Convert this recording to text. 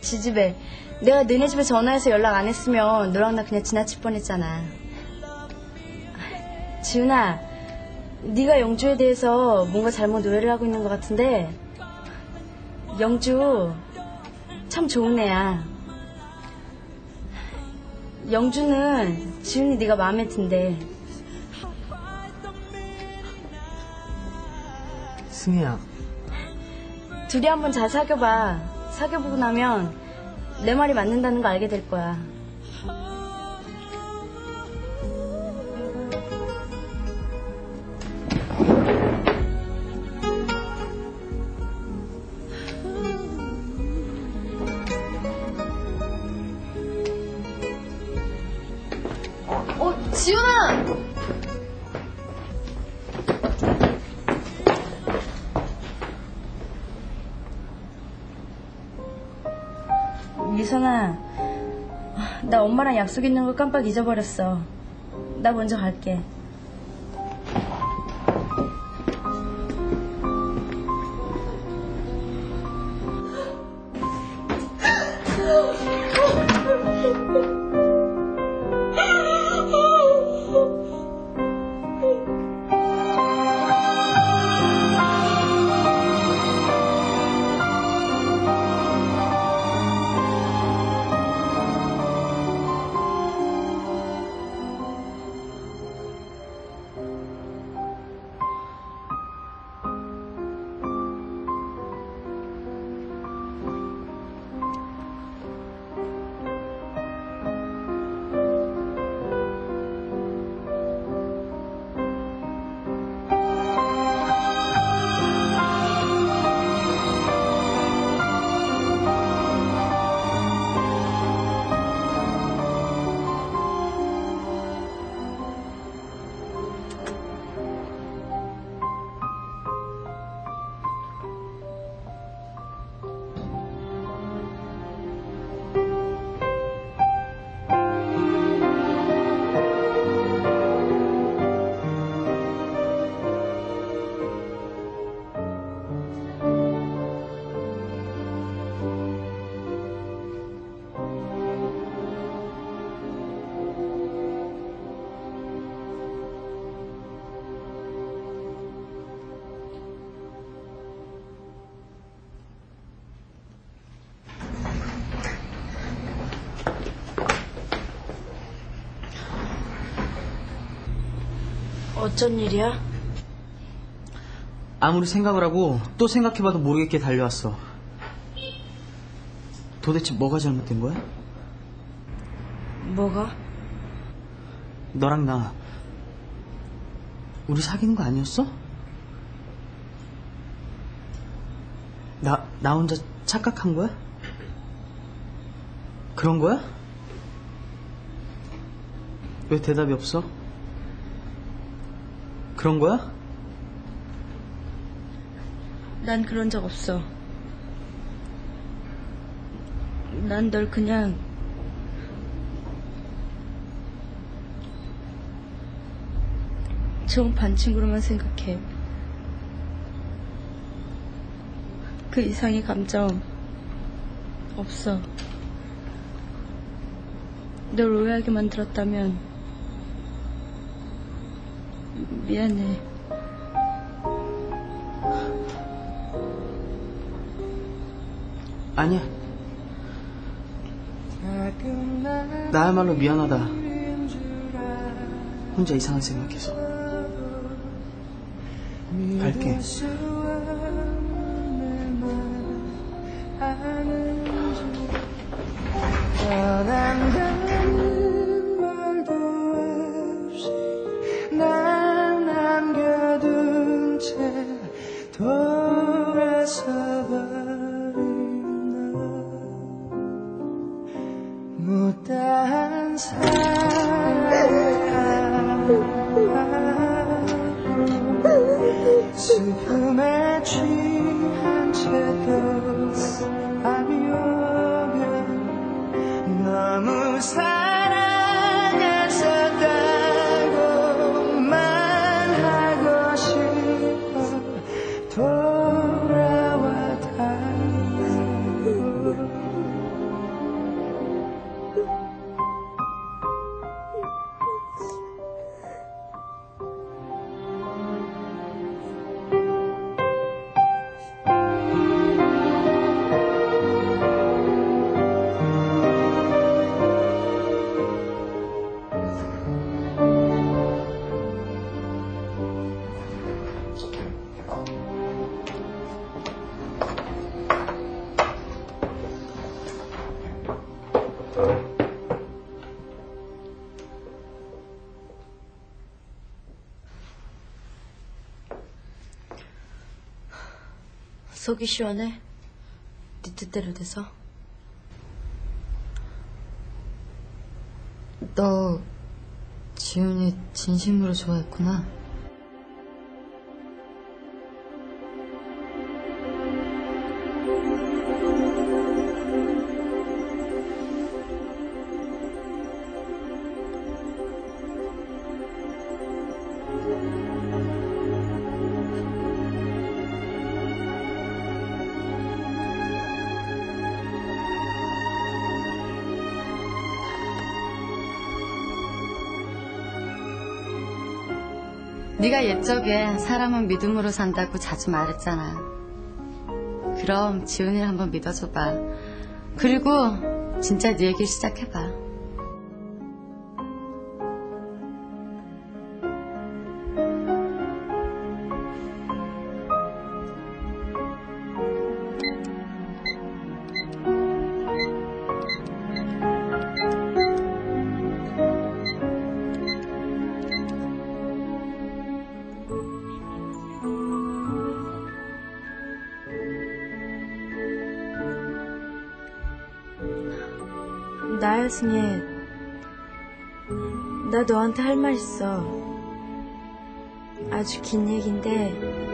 지집애, 내가 너네 집에 전화해서 연락 안 했으면 너랑 나 그냥 지나칠 뻔했잖아. 지훈아, 네가 영주에 대해서 뭔가 잘못 오해를 하고 있는 것 같은데 영주 참 좋은 애야. 영주는 지훈이 네가 마음에 든대. 승희야, 둘이 한번 잘 사귀어봐. 사귀어보고 나면 내 말이 맞는다는 거 알게 될 거야. 미선아, 나 엄마랑 약속 있는 거 깜빡 잊어버렸어. 나 먼저 갈게. 어쩐 일이야? 아무리 생각을 하고 또 생각해봐도 모르겠게 달려왔어. 도대체 뭐가 잘못된 거야? 뭐가? 너랑 나 우리 사귀는 거 아니었어? 나, 나 혼자 착각한 거야? 그런 거야? 왜 대답이 없어? 그런 거야? 난 그런 적 없어. 난 널 그냥 좋은 반 친구로만 생각해. 그 이상의 감정 없어. 널 오해하게 만들었다면 미안해. 아니야. 나야말로 미안하다. 혼자 이상한 생각해서. 갈게. 속이 시원해? 네 뜻대로 돼서? 너 지훈이 진심으로 좋아했구나. 네가 옛적에 사람은 믿음으로 산다고 자주 말했잖아. 그럼 지훈이를 한번 믿어줘봐. 그리고 진짜 네 얘기 시작해봐. 나야 승혜 나 너한테 할 말 있어. 아주 긴 얘긴데.